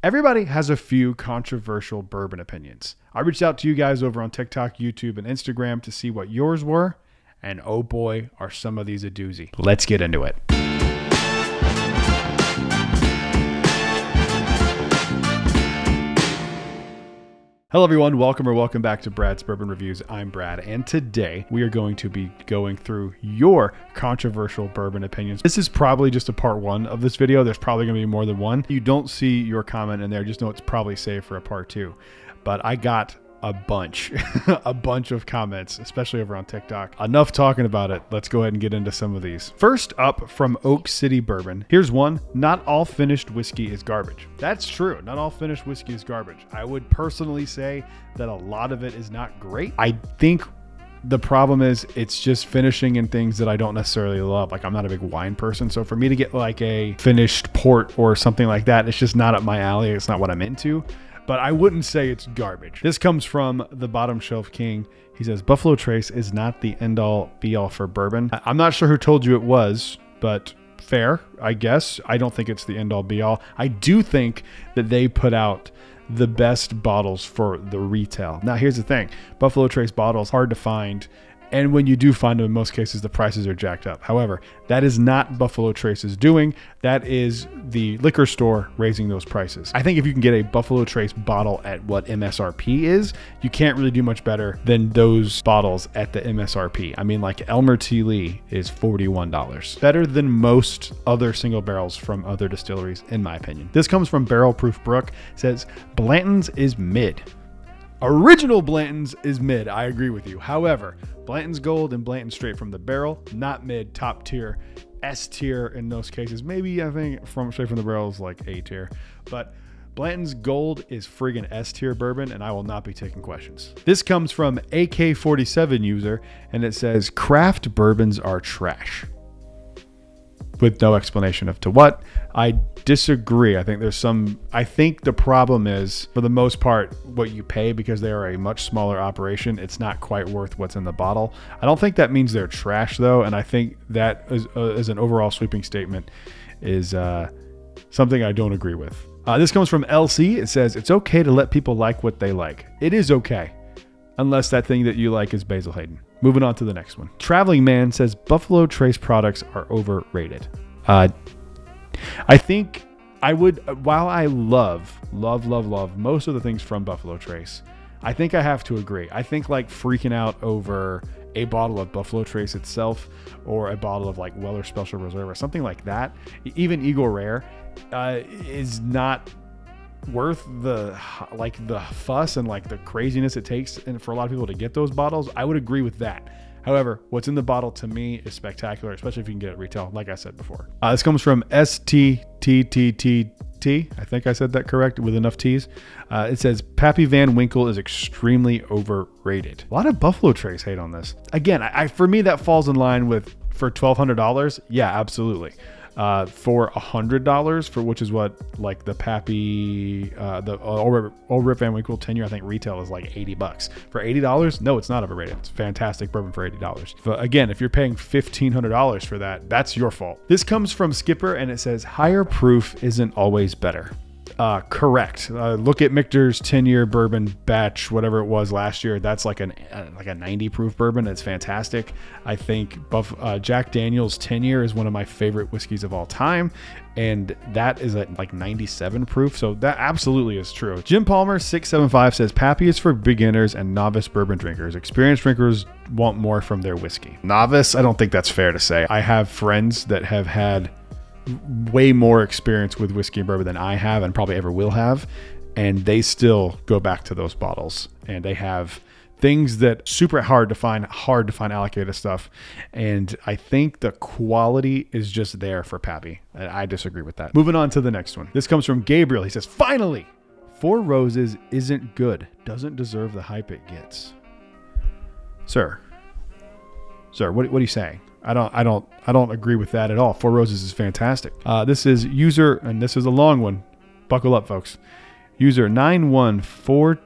Everybody has a few controversial bourbon opinions. I reached out to you guys over on TikTok, YouTube, and Instagram to see what yours were, and oh boy, are some of these a doozy. Let's get into it. Hello, everyone. Welcome or welcome back to Brad's Bourbon Reviews. I'm Brad, and today we are going to be going through your controversial bourbon opinions. This is probably just a part one of this video. There's probably going to be more than one. You don't see your comment in there, just know it's probably saved for a part two. But I got a bunch, a bunch of comments, especially over on TikTok. Enough talking about it. Let's go ahead and get into some of these. First up from Oak City Bourbon. Here's one. Not all finished whiskey is garbage. That's true. Not all finished whiskey is garbage. I would personally say that a lot of it is not great. I think the problem is it's just finishing in things that I don't necessarily love. Like I'm not a big wine person, so for me to get like a finished port or something like that, it's just not up my alley. It's not what I'm into but I wouldn't say it's garbage. This comes from the Bottom Shelf King. He says Buffalo Trace is not the end all be all for bourbon. I'm not sure who told you it was, but fair, I guess. I don't think it's the end all be all. I do think that they put out the best bottles for the retail. Now, here's the thing Buffalo Trace bottles, hard to find and when you do find them, in most cases, the prices are jacked up. However, that is not Buffalo Trace's doing. That is the liquor store raising those prices. I think if you can get a Buffalo Trace bottle at what MSRP is, you can't really do much better than those bottles at the MSRP. I mean, like Elmer T. Lee is $41. Better than most other single barrels from other distilleries, in my opinion. This comes from Barrel Proof Brook. says Blanton's is mid. Original Blanton's is mid. I agree with you. However, Blanton's Gold and Blanton straight from the barrel, not mid, top tier, S tier in those cases. Maybe I think from straight from the barrel is like A tier, but Blanton's Gold is friggin' S tier bourbon, and I will not be taking questions. This comes from AK47 user, and it says craft bourbons are trash with no explanation of to what. I disagree. I think there's some, I think the problem is, for the most part, what you pay because they are a much smaller operation, it's not quite worth what's in the bottle. I don't think that means they're trash, though. And I think that is, uh, as an overall sweeping statement is uh, something I don't agree with. Uh, this comes from LC. It says, It's okay to let people like what they like. It is okay, unless that thing that you like is Basil Hayden. Moving on to the next one. Traveling Man says Buffalo Trace products are overrated. Uh, I think I would, while I love, love, love, love most of the things from Buffalo Trace, I think I have to agree. I think like freaking out over a bottle of Buffalo Trace itself or a bottle of like Weller Special Reserve or something like that, even Eagle Rare, uh, is not worth the like the fuss and like the craziness it takes and for a lot of people to get those bottles i would agree with that however what's in the bottle to me is spectacular especially if you can get it retail like i said before uh, this comes from stttt I think I said that correct with enough T's. Uh, it says Pappy Van Winkle is extremely overrated. A lot of Buffalo Trace hate on this. Again, I, I for me that falls in line with for twelve hundred dollars. Yeah, absolutely uh, for a hundred dollars for which is what like the Pappy uh, the old, old Rip Van Winkle ten year I think retail is like eighty bucks for eighty dollars. No, it's not overrated. It's fantastic bourbon for eighty dollars. But again, if you're paying fifteen hundred dollars for that, that's your fault. This comes from Skipper and it says higher proof isn't always better. Uh, correct. Uh, look at Michter's 10 year bourbon batch, whatever it was last year. That's like an uh, like a 90 proof bourbon. It's fantastic. I think Buff, uh, Jack Daniel's 10 year is one of my favorite whiskeys of all time, and that is at like 97 proof. So that absolutely is true. Jim Palmer 675 says Pappy is for beginners and novice bourbon drinkers. Experienced drinkers want more from their whiskey. Novice, I don't think that's fair to say. I have friends that have had way more experience with whiskey and bourbon than I have and probably ever will have. And they still go back to those bottles and they have things that super hard to find, hard to find allocated stuff. And I think the quality is just there for Pappy. I disagree with that. Moving on to the next one. This comes from Gabriel. He says, finally, Four Roses isn't good, doesn't deserve the hype it gets. Sir, sir, what, what are you saying? I don't, I don't, I don't agree with that at all. Four Roses is fantastic. Uh, this is user, and this is a long one. Buckle up, folks. User nine one four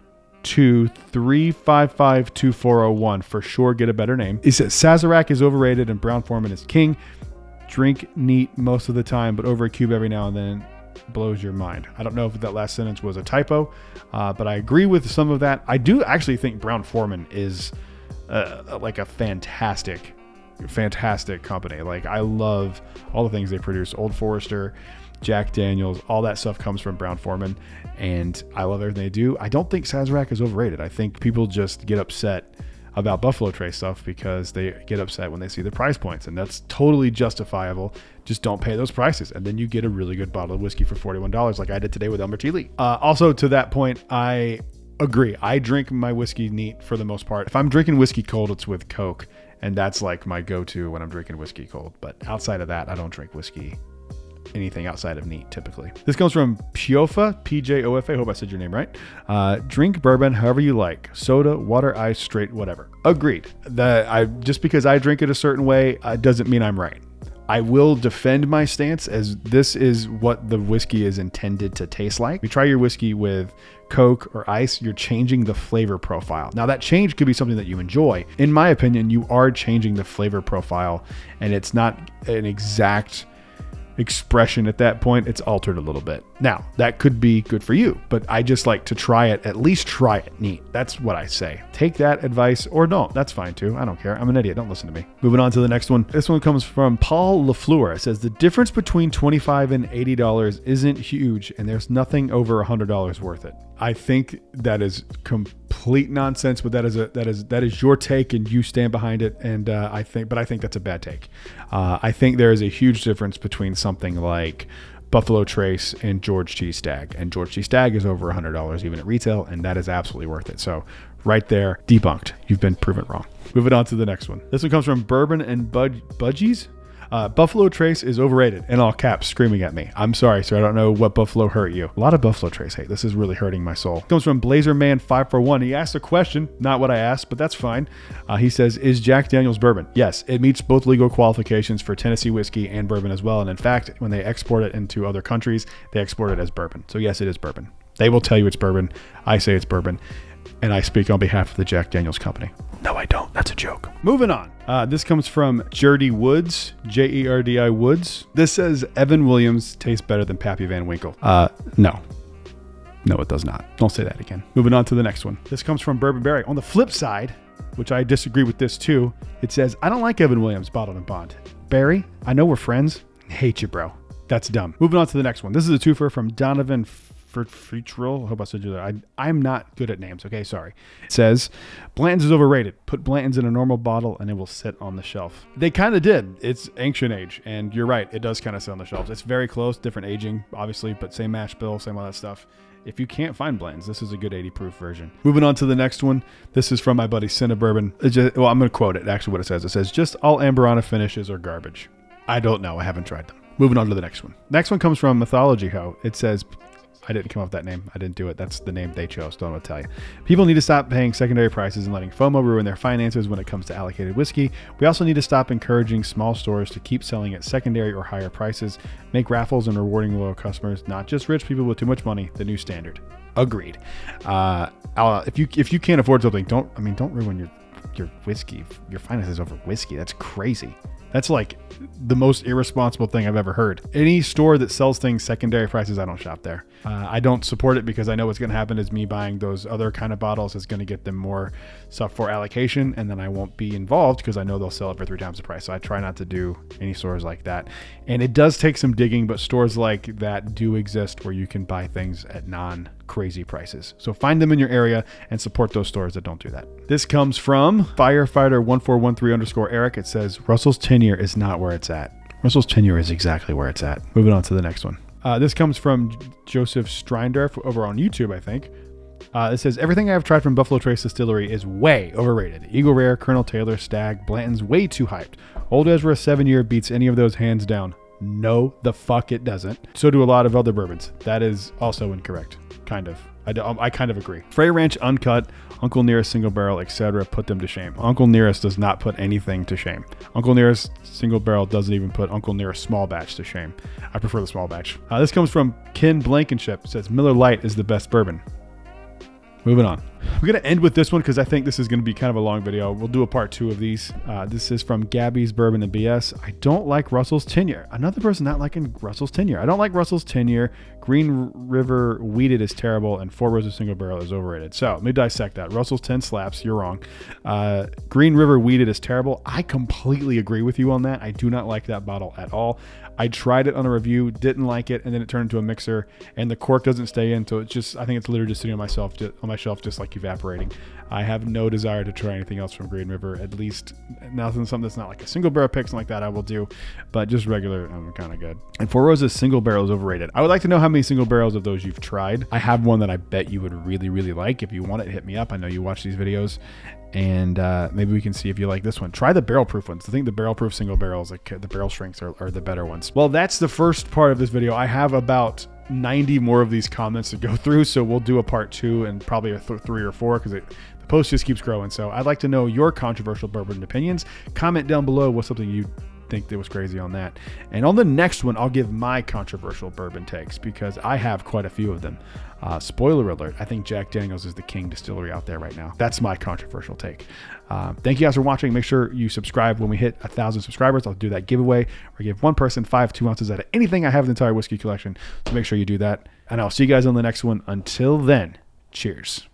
two three five five two four zero one. For sure, get a better name. He says Sazerac is overrated and Brown Forman is king. Drink neat most of the time, but over a cube every now and then blows your mind. I don't know if that last sentence was a typo, uh, but I agree with some of that. I do actually think Brown Forman is uh, like a fantastic, fantastic company. Like I love all the things they produce. Old Forester, Jack Daniels, all that stuff comes from Brown Forman, and I love everything they do. I don't think Sazerac is overrated. I think people just get upset about Buffalo Trace stuff because they get upset when they see the price points, and that's totally justifiable. Just don't pay those prices, and then you get a really good bottle of whiskey for forty-one dollars, like I did today with Elmer T. Lee. Uh, also, to that point, I agree. I drink my whiskey neat for the most part. If I'm drinking whiskey cold, it's with Coke, and that's like my go-to when I'm drinking whiskey cold. But outside of that, I don't drink whiskey anything outside of neat typically. This comes from Pjofa, P J O F A. Hope I said your name right. Uh, drink bourbon however you like, soda, water, ice, straight, whatever. Agreed. That I just because I drink it a certain way uh, doesn't mean I'm right. I will defend my stance as this is what the whiskey is intended to taste like. If You try your whiskey with Coke or ice, you're changing the flavor profile. Now, that change could be something that you enjoy. In my opinion, you are changing the flavor profile, and it's not an exact expression at that point, it's altered a little bit. Now, that could be good for you, but I just like to try it, at least try it neat. That's what I say. Take that advice or don't. That's fine too. I don't care. I'm an idiot. Don't listen to me. Moving on to the next one. This one comes from Paul LaFleur. It says the difference between 25 and $80 isn't huge and there's nothing over $100 worth it. I think that is complete nonsense, but that is a that is that is your take, and you stand behind it. And uh, I think, but I think that's a bad take. Uh, I think there is a huge difference between something like Buffalo Trace and George T. Stagg, and George T. Stagg is over hundred dollars even at retail, and that is absolutely worth it. So right there, debunked. You've been proven wrong. Moving on to the next one. This one comes from Bourbon and Bud Budgies. Uh, Buffalo Trace is overrated in all caps, screaming at me. I'm sorry, sir. I don't know what Buffalo hurt you. A lot of Buffalo Trace hate. This is really hurting my soul. Comes from Blazer Man 541. He asked a question, not what I asked, but that's fine. Uh, he says, Is Jack Daniels bourbon? Yes, it meets both legal qualifications for Tennessee whiskey and bourbon as well. And in fact, when they export it into other countries, they export it as bourbon. So, yes, it is bourbon. They will tell you it's bourbon. I say it's bourbon. And I speak on behalf of the Jack Daniels Company. No, I don't. That's a joke. Moving on. Uh, this comes from Jerdi Woods, J E R D I Woods. This says Evan Williams tastes better than Pappy Van Winkle. Uh, no. No, it does not. Don't say that again. Moving on to the next one. This comes from Bourbon Barry. On the flip side, which I disagree with this too, it says, I don't like Evan Williams bottled and bond. Barry, I know we're friends. I hate you, bro. That's dumb. Moving on to the next one. This is a twofer from Donovan for. I hope I said you that. I, I'm not good at names. Okay, sorry. It says Blanton's is overrated. Put Blanton's in a normal bottle and it will sit on the shelf. They kind of did. It's ancient age, and you're right. It does kind of sit on the shelves. It's very close, different aging, obviously, but same mash bill, same all that stuff. If you can't find Blanton's, this is a good 80 proof version. Moving on to the next one. This is from my buddy Cinnabourbon. Just, well, I'm going to quote it. Actually, what it says. It says, just all Amburana finishes are garbage. I don't know. I haven't tried them. Moving on to the next one. Next one comes from Mythology Ho. It says I didn't come up with that name. I didn't do it. That's the name they chose. Don't what to tell you. People need to stop paying secondary prices and letting FOMO ruin their finances when it comes to allocated whiskey. We also need to stop encouraging small stores to keep selling at secondary or higher prices. Make raffles and rewarding loyal customers, not just rich people with too much money, the new standard. Agreed. Uh, if you if you can't afford something, don't I mean don't ruin your your whiskey, your finances over whiskey. That's crazy. That's like the most irresponsible thing I've ever heard. Any store that sells things secondary prices, I don't shop there. Uh, I don't support it because I know what's going to happen is me buying those other kind of bottles is going to get them more stuff for allocation, and then I won't be involved because I know they'll sell it for three times the price. So I try not to do any stores like that. And it does take some digging, but stores like that do exist where you can buy things at non crazy prices. So find them in your area and support those stores that don't do that. This comes from firefighter1413 underscore Eric. It says Russell's 10 year is not where it's at. Russell's 10 year is exactly where it's at. Moving on to the next one. Uh, this comes from Joseph Streindorf over on YouTube, I think. Uh, it says everything I have tried from Buffalo Trace Distillery is way overrated. Eagle Rare, Colonel Taylor, Stagg, Blanton's way too hyped. Old Ezra seven year beats any of those hands down. No, the fuck it doesn't. So do a lot of other bourbons. That is also incorrect kind of. I, I kind of agree. Frey Ranch Uncut, Uncle Nearest Single Barrel, etc. put them to shame. Uncle Nearest does not put anything to shame. Uncle Nearest Single Barrel doesn't even put Uncle Nearest Small Batch to shame. I prefer the small batch. Uh, this comes from Ken Blankenship. Says Miller Lite is the best bourbon. Moving on. We're going to end with this one because I think this is going to be kind of a long video. We'll do a part two of these. Uh, this is from Gabby's Bourbon and BS. I don't like Russell's 10 year. Another person not liking Russell's 10 year. I don't like Russell's 10 year. Green River Wheated is terrible, and Four Roses Single Barrel is overrated. So let me dissect that. Russell's 10 slaps. You're wrong. Uh, Green River Wheated is terrible. I completely agree with you on that. I do not like that bottle at all. I tried it on a review, didn't like it, and then it turned into a mixer, and the cork doesn't stay in. So it's just, I think it's literally just sitting on myself, on my shelf, just like evaporating. I have no desire to try anything else from Green River. At least nothing, something that's not like a single barrel pick, like that. I will do, but just regular, um, I'm kind of good. And Four Roses single barrel is overrated. I would like to know how many single barrels of those you've tried. I have one that I bet you would really, really like. If you want it, hit me up. I know you watch these videos, and uh, maybe we can see if you like this one. Try the barrel proof ones. I think the barrel proof single barrels, like the barrel strengths, are, are the better ones. Well, that's the first part of this video. I have about 90 more of these comments to go through, so we'll do a part two and probably a th three or four because the post just keeps growing. So I'd like to know your controversial bourbon opinions. Comment down below what's something you think that was crazy on that. And on the next one, I'll give my controversial bourbon takes because I have quite a few of them. Uh, spoiler alert, I think Jack Daniels is the king distillery out there right now. That's my controversial take. Uh, thank you guys for watching. Make sure you subscribe when we hit a thousand subscribers. I'll do that giveaway or give one person five two ounces out of anything I have in the entire whiskey collection. So make sure you do that. And I'll see you guys on the next one. Until then, cheers.